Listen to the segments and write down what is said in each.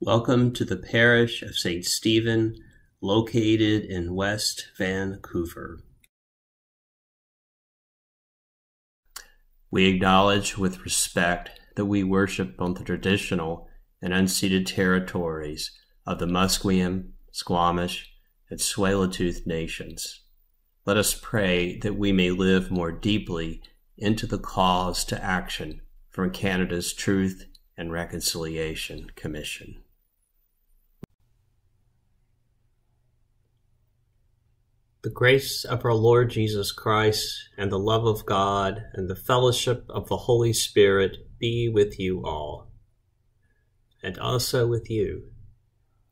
Welcome to the parish of St. Stephen, located in West Vancouver. We acknowledge with respect that we worship on the traditional and unceded territories of the Musqueam, Squamish, and Tsleil-Waututh nations. Let us pray that we may live more deeply into the calls to action from Canada's Truth and Reconciliation Commission. The grace of our Lord Jesus Christ, and the love of God, and the fellowship of the Holy Spirit be with you all, and also with you.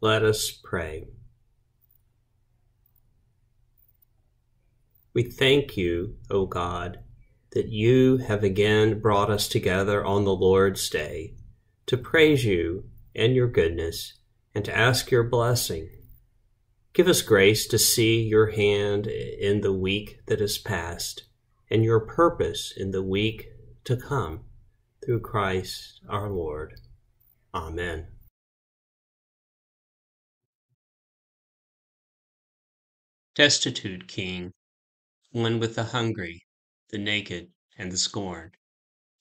Let us pray. We thank you, O God, that you have again brought us together on the Lord's day to praise you and your goodness and to ask your blessing Give us grace to see your hand in the week that is past and your purpose in the week to come through Christ our Lord. Amen. Destitute King, one with the hungry, the naked, and the scorned,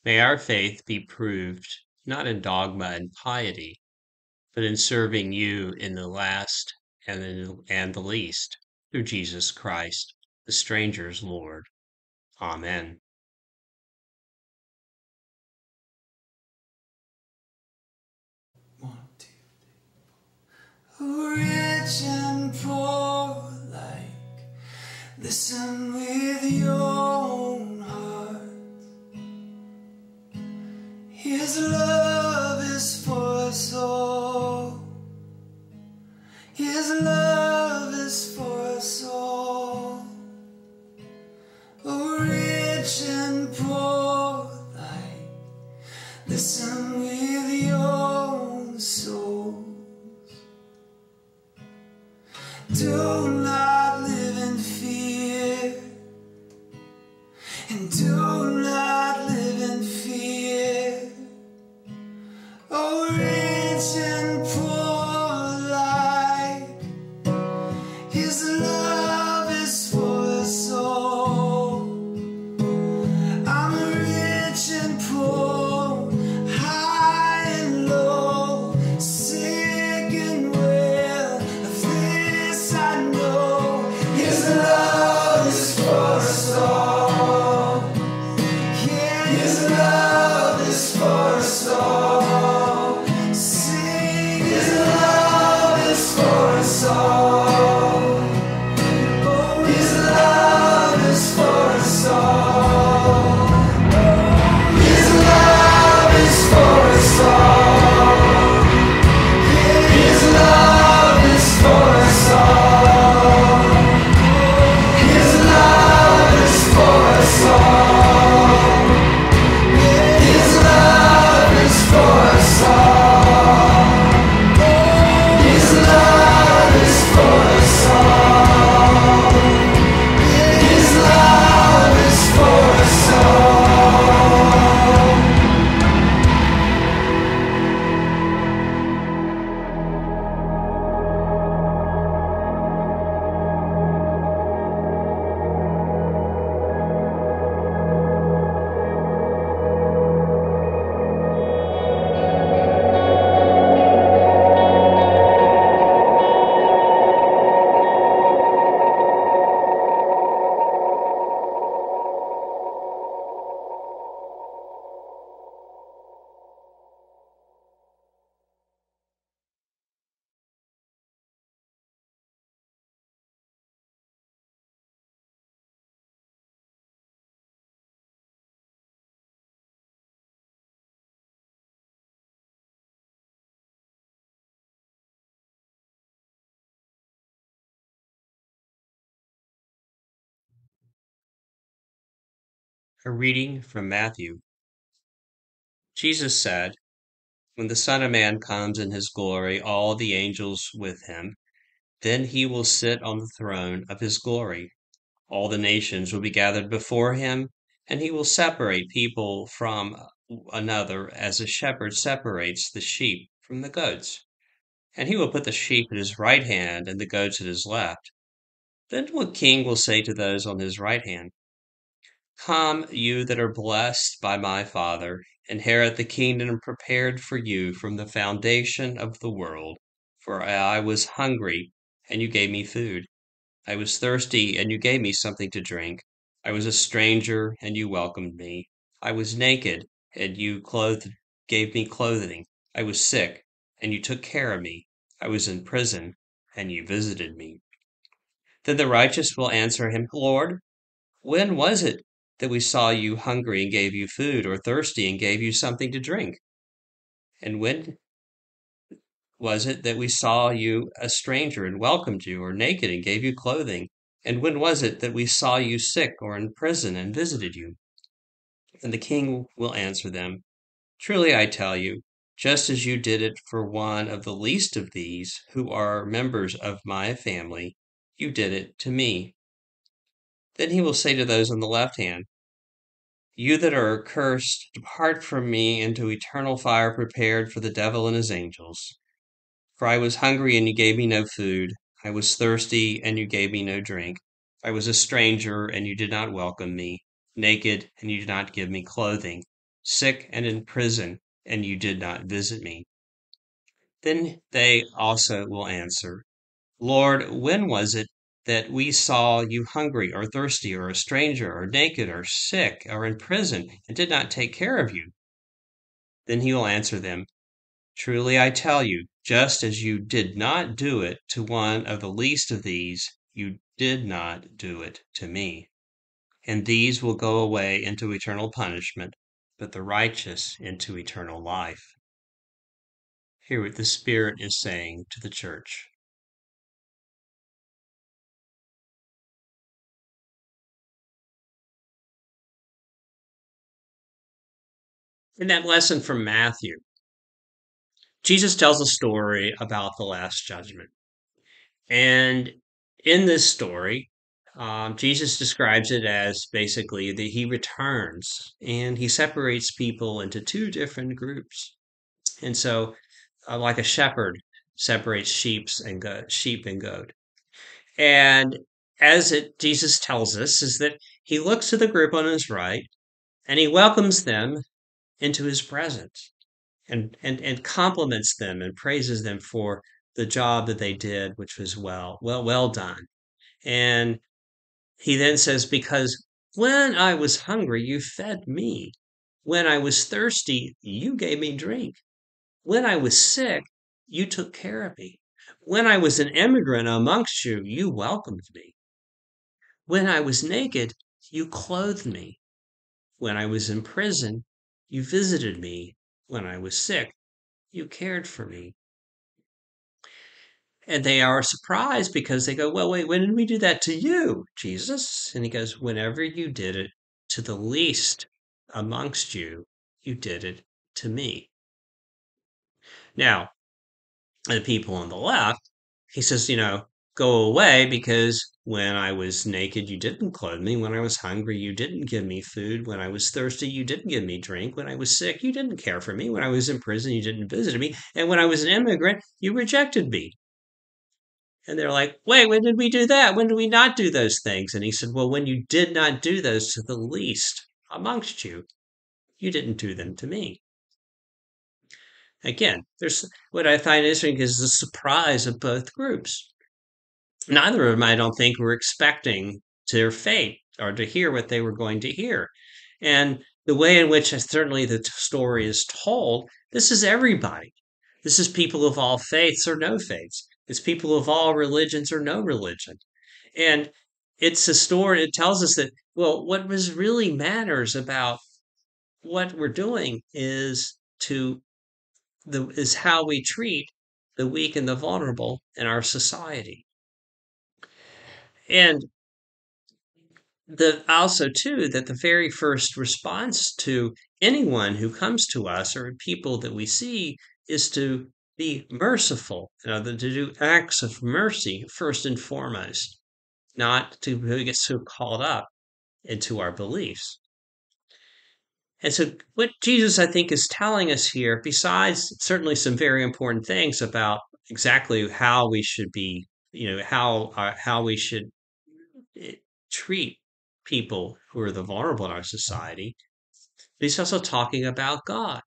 may our faith be proved not in dogma and piety, but in serving you in the last and the, and the least, through Jesus Christ, the stranger's Lord. Amen. One, two, three, Rich and poor alike, listen with your own heart. His love is for us all. His love is for us all. Oh, rich and poor alike, listen with your own souls. Do not A reading from Matthew. Jesus said, When the Son of Man comes in his glory, all the angels with him, then he will sit on the throne of his glory. All the nations will be gathered before him, and he will separate people from another as a shepherd separates the sheep from the goats. and he will put the sheep at his right hand and the goats at his left. Then the king will say to those on his right hand, Come, you that are blessed by my Father, inherit the kingdom prepared for you from the foundation of the world. For I was hungry, and you gave me food. I was thirsty, and you gave me something to drink. I was a stranger, and you welcomed me. I was naked, and you clothed, gave me clothing. I was sick, and you took care of me. I was in prison, and you visited me. Then the righteous will answer him, Lord, when was it that we saw you hungry and gave you food, or thirsty and gave you something to drink? And when was it that we saw you a stranger and welcomed you, or naked and gave you clothing? And when was it that we saw you sick or in prison and visited you? And the king will answer them, Truly I tell you, just as you did it for one of the least of these who are members of my family, you did it to me. Then he will say to those on the left hand, You that are accursed, depart from me into eternal fire prepared for the devil and his angels. For I was hungry, and you gave me no food. I was thirsty, and you gave me no drink. I was a stranger, and you did not welcome me. Naked, and you did not give me clothing. Sick and in prison, and you did not visit me. Then they also will answer, Lord, when was it that we saw you hungry or thirsty or a stranger or naked or sick or in prison and did not take care of you? Then he will answer them, Truly I tell you, just as you did not do it to one of the least of these, you did not do it to me. And these will go away into eternal punishment, but the righteous into eternal life. Hear what the Spirit is saying to the church. In that lesson from Matthew, Jesus tells a story about the Last Judgment. And in this story, um, Jesus describes it as basically that he returns and he separates people into two different groups. And so, uh, like a shepherd separates sheep and goat, sheep and goat. And as it Jesus tells us is that he looks to the group on his right and he welcomes them into his presence and, and, and compliments them and praises them for the job that they did, which was well, well, well done. And he then says, Because when I was hungry, you fed me. When I was thirsty, you gave me drink. When I was sick, you took care of me. When I was an immigrant amongst you, you welcomed me. When I was naked, you clothed me. When I was in prison, you visited me. When I was sick, you cared for me. And they are surprised because they go, Well, wait, when did we do that to you, Jesus? And he goes, Whenever you did it to the least amongst you, you did it to me. Now, the people on the left, he says, You know, go away because when I was naked, you didn't clothe me. When I was hungry, you didn't give me food. When I was thirsty, you didn't give me drink. When I was sick, you didn't care for me. When I was in prison, you didn't visit me. And when I was an immigrant, you rejected me. And they're like, wait, when did we do that? When did we not do those things? And he said, well, when you did not do those to the least amongst you, you didn't do them to me. Again, there's what I find interesting is the surprise of both groups neither of them, I don't think, were expecting their fate or to hear what they were going to hear. And the way in which uh, certainly the story is told, this is everybody. This is people of all faiths or no faiths. It's people of all religions or no religion. And it's a story, it tells us that, well, what was really matters about what we're doing is to the is how we treat the weak and the vulnerable in our society. And the also too that the very first response to anyone who comes to us or people that we see is to be merciful, you know, to do acts of mercy first and foremost, not to get so caught up into our beliefs. And so, what Jesus, I think, is telling us here, besides certainly some very important things about exactly how we should be, you know, how uh, how we should Eh, treat people who are the vulnerable in our society. But he's also talking about God.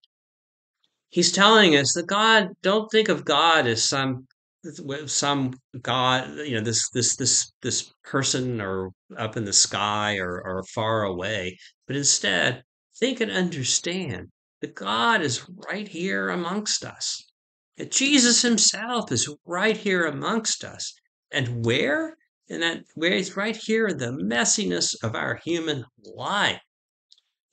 He's telling us that God, don't think of God as some some God, you know, this this this this person or up in the sky or, or far away, but instead think and understand that God is right here amongst us. That Jesus himself is right here amongst us. And where? And that he's right here in the messiness of our human life.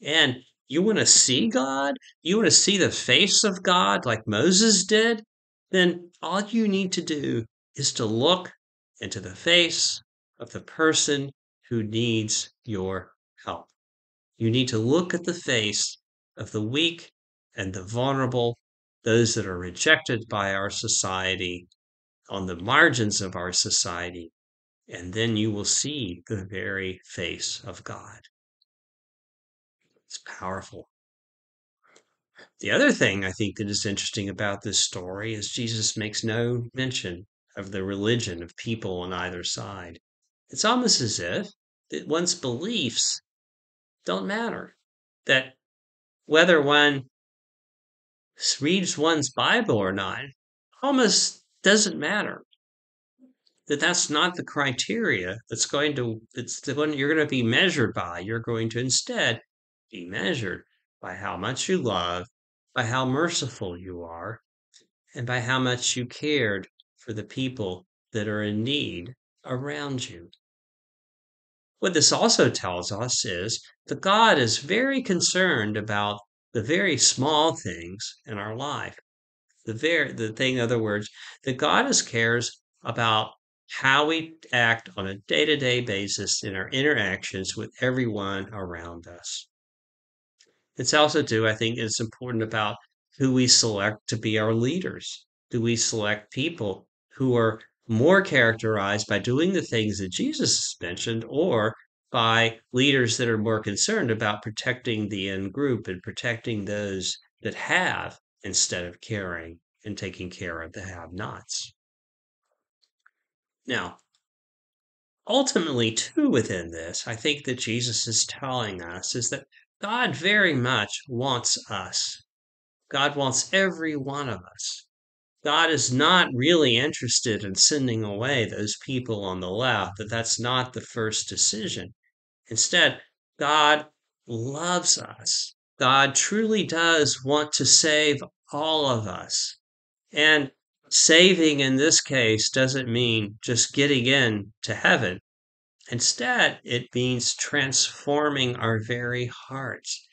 And you want to see God? You want to see the face of God like Moses did? Then all you need to do is to look into the face of the person who needs your help. You need to look at the face of the weak and the vulnerable, those that are rejected by our society, on the margins of our society, and then you will see the very face of God. It's powerful. The other thing I think that is interesting about this story is Jesus makes no mention of the religion of people on either side. It's almost as if that one's beliefs don't matter. That whether one reads one's Bible or not almost doesn't matter. That that's not the criteria that's going to it's the one you're going to be measured by. You're going to instead be measured by how much you love, by how merciful you are, and by how much you cared for the people that are in need around you. What this also tells us is that God is very concerned about the very small things in our life. The very the thing, in other words, that God is cares about how we act on a day-to-day basis in our interactions with everyone around us. It's also too, I think it's important about who we select to be our leaders. Do we select people who are more characterized by doing the things that Jesus mentioned or by leaders that are more concerned about protecting the end group and protecting those that have instead of caring and taking care of the have nots? Now, ultimately, too, within this, I think that Jesus is telling us is that God very much wants us. God wants every one of us. God is not really interested in sending away those people on the left, that that's not the first decision. Instead, God loves us. God truly does want to save all of us. And saving in this case doesn't mean just getting in to heaven. Instead, it means transforming our very hearts.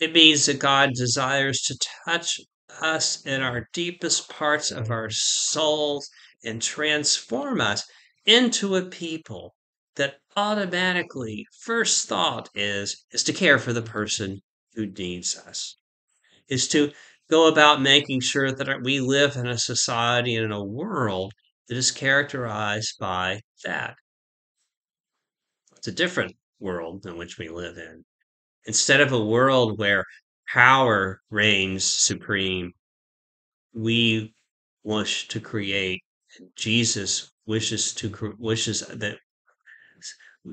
It means that God desires to touch us in our deepest parts of our souls and transform us into a people that automatically first thought is is to care for the person who needs us is to go about making sure that we live in a society and in a world that is characterized by that. It's a different world in which we live in. Instead of a world where power reigns supreme we wish to create jesus wishes to wishes that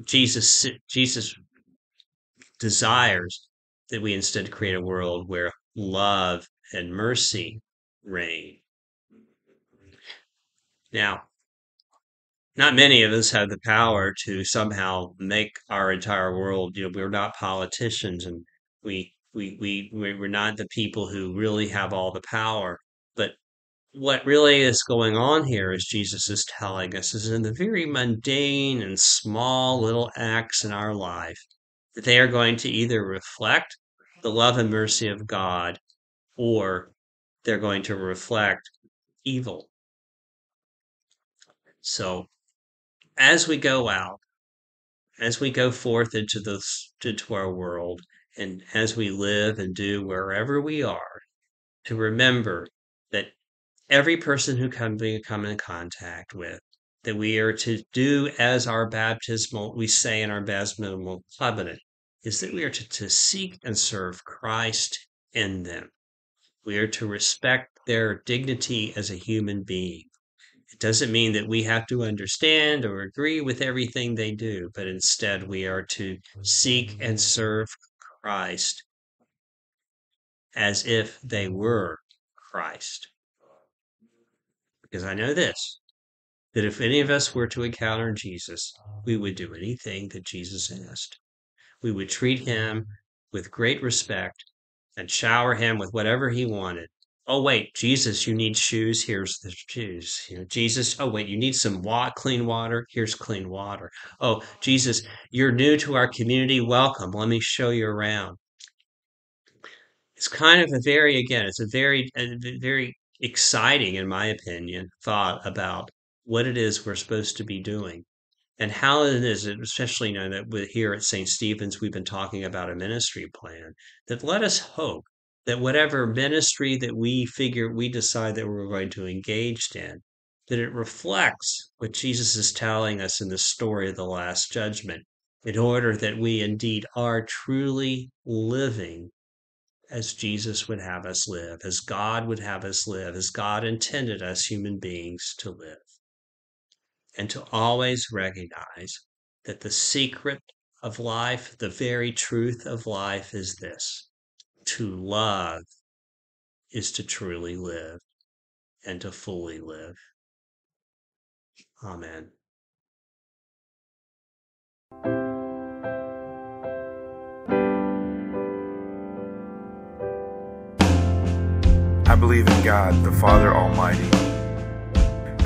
Jesus Jesus desires that we instead create a world where love and mercy reign. Now, not many of us have the power to somehow make our entire world. You know, we're not politicians, and we we we we're not the people who really have all the power. But what really is going on here is Jesus is telling us, is in the very mundane and small little acts in our life that they are going to either reflect the love and mercy of God or they're going to reflect evil. So, as we go out, as we go forth into this into our world, and as we live and do wherever we are, to remember that every person who come, we come in contact with, that we are to do as our baptismal, we say in our baptismal covenant, is that we are to, to seek and serve Christ in them. We are to respect their dignity as a human being. It doesn't mean that we have to understand or agree with everything they do, but instead we are to seek and serve Christ as if they were Christ. Because I know this that if any of us were to encounter Jesus, we would do anything that Jesus asked. We would treat him with great respect and shower him with whatever he wanted. Oh wait, Jesus, you need shoes. Here's the shoes. You know, Jesus. Oh wait, you need some wa- clean water. Here's clean water. Oh Jesus, you're new to our community. Welcome. Let me show you around. It's kind of a very again, it's a very a very exciting, in my opinion, thought about what it is we're supposed to be doing and how it is, especially you know that here at St. Stephen's, we've been talking about a ministry plan that let us hope that whatever ministry that we figure we decide that we're going to engage in, that it reflects what Jesus is telling us in the story of the Last Judgment, in order that we indeed are truly living as Jesus would have us live, as God would have us live, as God intended us human beings to live and to always recognize that the secret of life, the very truth of life is this to love is to truly live and to fully live. Amen. I believe in God, the Father Almighty,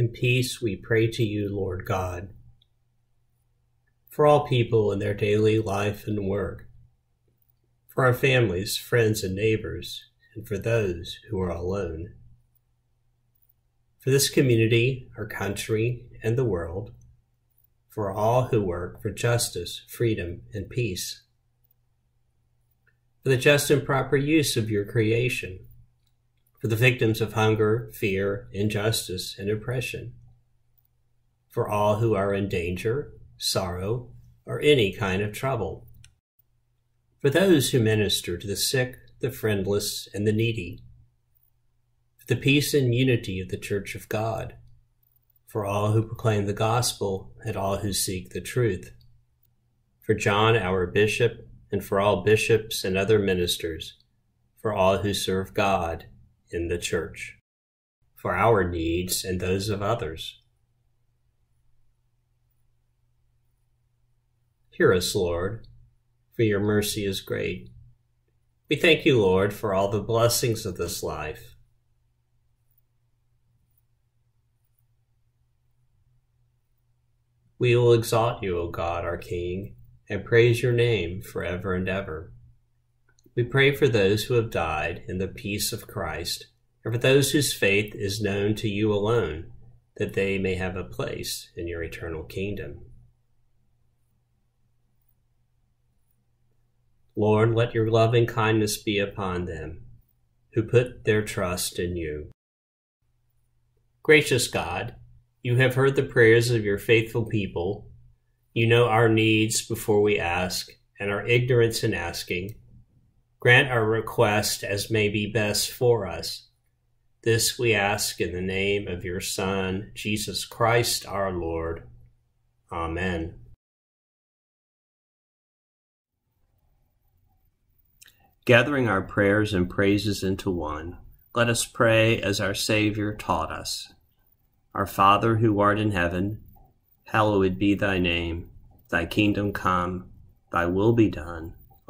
In peace we pray to you, Lord God. For all people in their daily life and work, for our families, friends, and neighbors, and for those who are alone. For this community, our country, and the world, for all who work for justice, freedom, and peace. For the just and proper use of your creation for the victims of hunger, fear, injustice, and oppression, for all who are in danger, sorrow, or any kind of trouble, for those who minister to the sick, the friendless, and the needy, for the peace and unity of the Church of God, for all who proclaim the gospel and all who seek the truth, for John, our bishop, and for all bishops and other ministers, for all who serve God in the church, for our needs and those of others. Hear us, Lord, for your mercy is great. We thank you, Lord, for all the blessings of this life. We will exalt you, O God, our King, and praise your name forever and ever. We pray for those who have died in the peace of Christ, and for those whose faith is known to you alone, that they may have a place in your eternal kingdom. Lord, let your loving kindness be upon them who put their trust in you. Gracious God, you have heard the prayers of your faithful people You know our needs before we ask, and our ignorance in asking. Grant our request as may be best for us. This we ask in the name of your Son, Jesus Christ our Lord. Amen. Gathering our prayers and praises into one, let us pray as our Savior taught us. Our Father who art in heaven, hallowed be thy name. Thy kingdom come, thy will be done,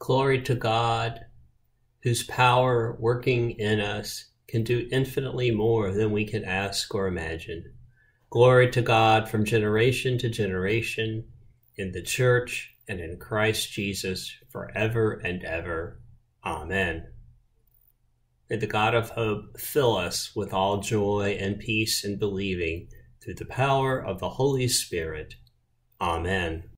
Glory to God, whose power working in us can do infinitely more than we can ask or imagine. Glory to God from generation to generation, in the church and in Christ Jesus, forever and ever. Amen. May the God of hope fill us with all joy and peace in believing through the power of the Holy Spirit. Amen.